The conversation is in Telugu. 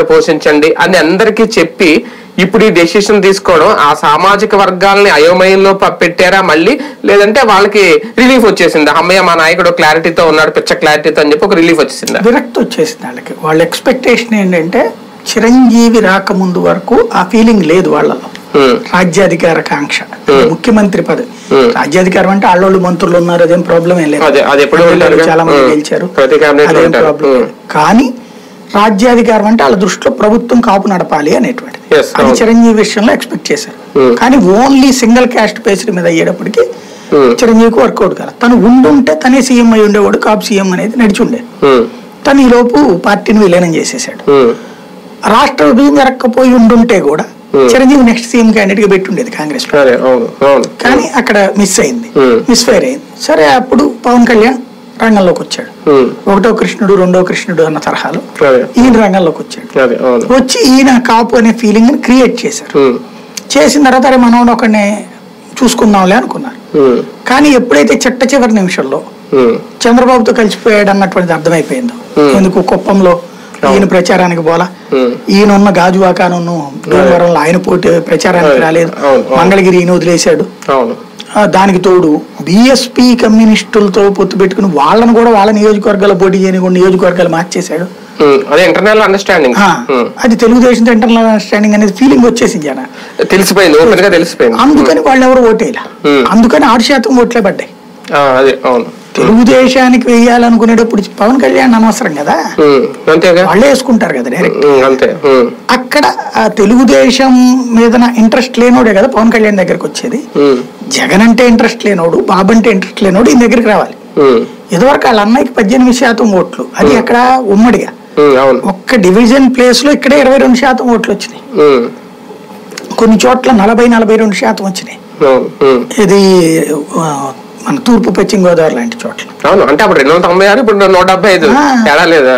పాత్ర పోషించండి అని అందరికీ చెప్పి ఇప్పుడు ఈ డెసిషన్ తీసుకోవడం ఆ సామాజిక వర్గాలని అయోమయంలో పెట్టారా మళ్ళీ? లేదంటే వాళ్ళకి రిలీఫ్ వచ్చేసింది? అమ్మయ్య మా నాయకుడు క్లారిటీతో ఉన్నాడు పిచ్చ క్లారిటీతో అని చెప్పి ఒక రిలీఫ్ వచ్చేసిందా? విరక్తి వచ్చేసింది వాళ్ళకి. వాళ్ళ ఎక్స్పెక్టేషన్ ఏంటంటే చిరంజీవి రాకముందు వరకు ఆ ఫీలింగ్ లేదు వాళ్ళలో. రాజ్యాధికార కాంక్ష. ముఖ్యమంత్రి పదవి. రాజ్యాధికారం అంటే ఆళ్ళోళ్ళు మంత్రులు ఉన్నారు అదేం ప్రాబ్లం ఏం లేదు. చాలా మంది. గెలిచారు. అదేం. ప్రాబ్లం. కానీ రాజ్యాధికారం అంటే వాళ్ళ దృష్టిలో ప్రభుత్వం కాపు నడపాలి అనేటువంటిది. అది. చిరంజీవి విషయంలో ఎక్స్పెక్ట్ చేశారు. Hmm. కానీ ఓన్లీ సింగిల్ క్యాస్ట్ బేస్డ్ మీద అయ్యేటప్పటికి Hmm. చిరంజీవికి వర్కౌట్ కాదు తను ఉండుంటే తనే సీఎం అయి ఉండేవాడు కాపు సీఎం అనేది నడిచి ఉండేది ఉమ్, తను ఈ లోపు పార్టీని విలీనం చేసేసాడు రాష్ట్ర విభజన జరగకపోయి ఉండుంటే కూడా Hmm. చిరంజీవి నెక్స్ట్ సీఎం క్యాండిడేట్గా పెట్టి ఉండేది కాంగ్రెస్లో కానీ అక్కడ మిస్ అయింది. Hmm. మిస్ ఫైర్ అయింది. సరే అప్పుడు పవన్ కళ్యాణ్ రంగంలోకి వచ్చాడు. ఒకటో కృష్ణుడు రెండో కృష్ణుడు అన్న తరహాలో ఈయన రంగంలోకి వచ్చాడు. వచ్చి ఈయన కాపు అనే ఫీలింగ్ని క్రియేట్ చేశారు. చేసిన తర్వాత అరే మనం ఒకడిని చూసుకుందాంలే అనుకున్నారు. కానీ ఎప్పుడైతే చిట్ట చివరి నిమిషంలో చంద్రబాబుతో కలిసిపోయాడు అన్నటువంటిది అర్థమైపోయిందో. ఎందుకు కుప్పంలో ఈయన ప్రచారానికి పోలా. ఈయన ఉన్న గాజువాకాను భీమవరంలో ఆయన పోటీ ప్రచారానికి రాలేదు. మంగళగిరి ఈయన వదిలేశాడు. దానికి తోడు బిఎస్పి కమ్యూనిస్టులతో పొత్తు పెట్టుకుని వాళ్ళని కూడా వాళ్ళ నియోజకవర్గాల పోటీ చేయని నియోజకవర్గాలు మార్చేశాడు. అదే ఇంటర్నల్ అండర్స్టాండింగ్ అది తెలుగుదేశం ఇంటర్నల్ అండర్స్టాండింగ్ అనేది ఫీలింగ్ వచ్చేసింది జన. తెలిసిపోయింది ఓపెన్గా తెలిసిపోయింది. అందుకని వాళ్ళు ఎవరు ఓటేలా Hmm. అందుకని ఆరు శాతం ఓట్లే పడ్డాయి. అదే అవును. తెలుగుదేశానికి వేయాలనుకునేటప్పుడు పవన్ కళ్యాణ్ అనవసరం కదా? వాళ్ళే వేసుకుంటారు కదా డైరెక్ట్ అక్కడ ఆ తెలుగుదేశం మీద ఇంట్రెస్ట్ లేనోడే కదా పవన్ కళ్యాణ్ దగ్గరికి వచ్చేది. జగన్ అంటే ఇంట్రెస్ట్ లేనోడు బాబు అంటే ఇంట్రెస్ట్ లేనోడు ఈయన దగ్గరికి రావాలి. ఇదివరకు వాళ్ళ అన్నయ్యకి పద్దెనిమిది శాతం ఓట్లు అది అక్కడ ఉమ్మడిగా. ఒక్క డివిజన్ ప్లేస్లో ఇక్కడే ఇరవై రెండు శాతం ఓట్లు వచ్చినాయి. కొన్ని చోట్ల నలభై నలభై రెండు శాతం వచ్చినాయి. ఇది మన తూర్పు పశ్చిమ గోదావరి లాంటి చోట్ల. అవును అంటే అప్పుడు రెండు వందల తొంభై ఆరు ఇప్పుడు నూట డెబ్బై ఐదు. తేడా లేదా?